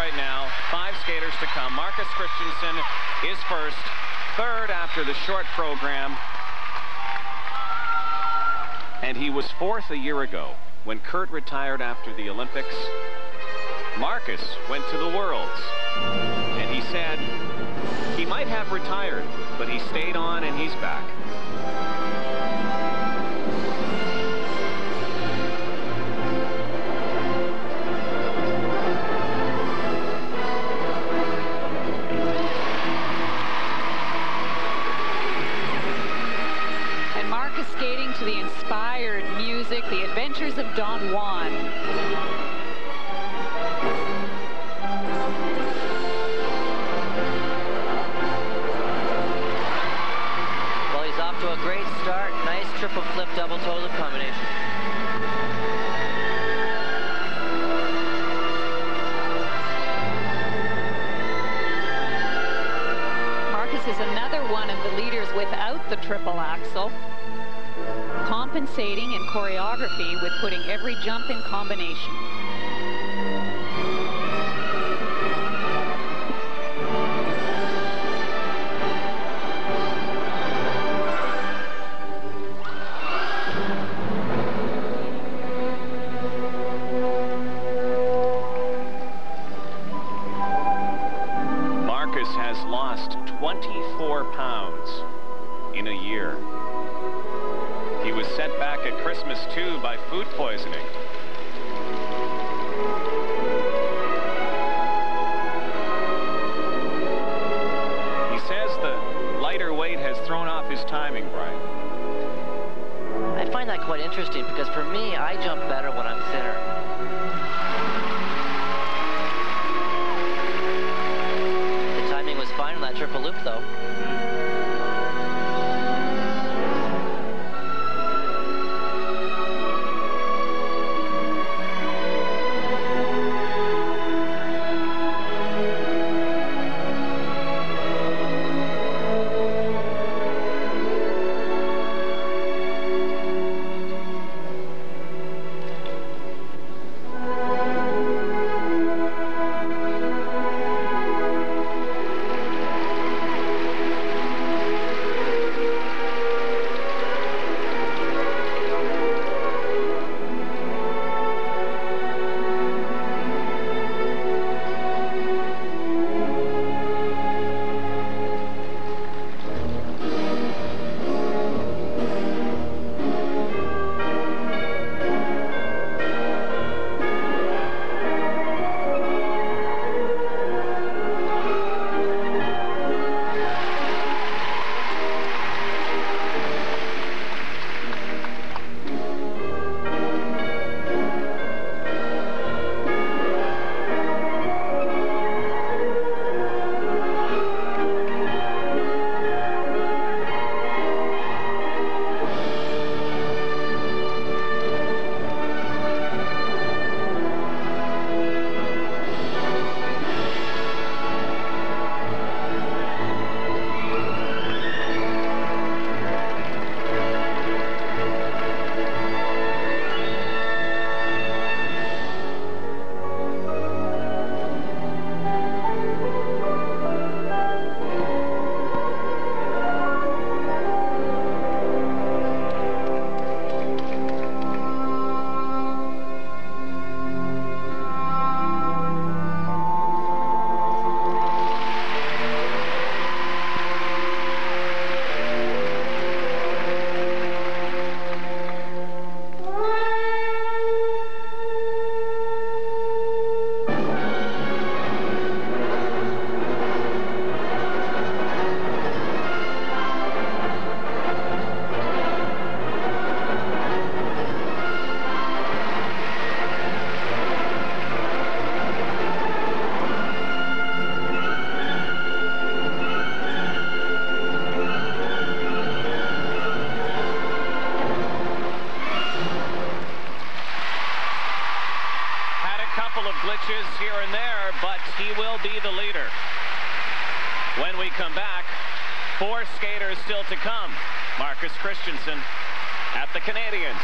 right now. Five skaters to come. Marcus Christensen is first. Third after the short program. And he was fourth a year ago when Kurt retired after the Olympics. Marcus went to the Worlds. And he said he might have retired, but he stayed on and he's back. To the inspired music, The Adventures of Don Juan. Well, he's off to a great start. Nice triple flip, double toe combination. Marcus is another one of the leaders without the triple axel compensating in choreography with putting every jump in combination. Marcus has lost 24 pounds in a year. He was sent back at Christmas, too, by food poisoning. He says the lighter weight has thrown off his timing, Brian. I find that quite interesting because for me, I jump better when I'm thinner. The timing was fine on that triple loop, though. Glitches here and there, but he will be the leader. When we come back, four skaters still to come. Marcus Christensen at the Canadians.